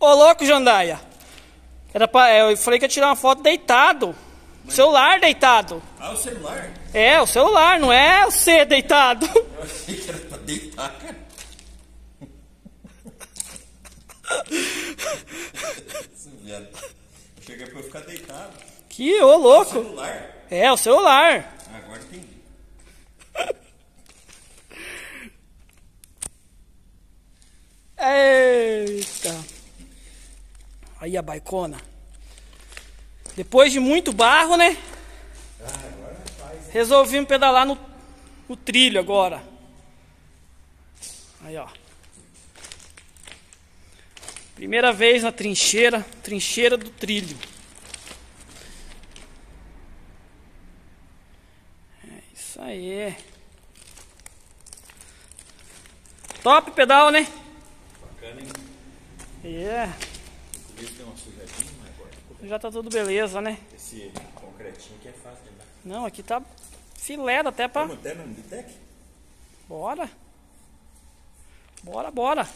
Ô louco, Jandaia. Era pra, é, eu falei que ia tirar uma foto deitado. Celular deitado. Ah, o celular? É, o celular, não é o C deitado. Eu achei que era pra deitar, cara. Viado. Eu cheguei pra eu ficar deitado. Que ô louco. Celular? É, o celular. Agora entendi. Aí a baicona. Depois de muito barro, né? Resolvimos pedalar no, no trilho agora. Aí, ó. Primeira vez na trincheira, trincheira do trilho. É isso aí. Top pedal, né? Bacana, hein? É. No começo deu uma sujadinha, mas agora ficou. Já tá tudo beleza, né? Esse concretinho aqui é fácil de andar. Não, aqui tá filé até pra. Vamos até no Bitec? Bora. Bora, bora.